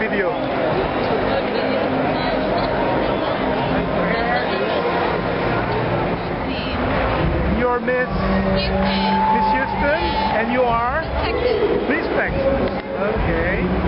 video. You're Miss Houston. Miss Houston, and you are? Texas. Miss Texas. Okay.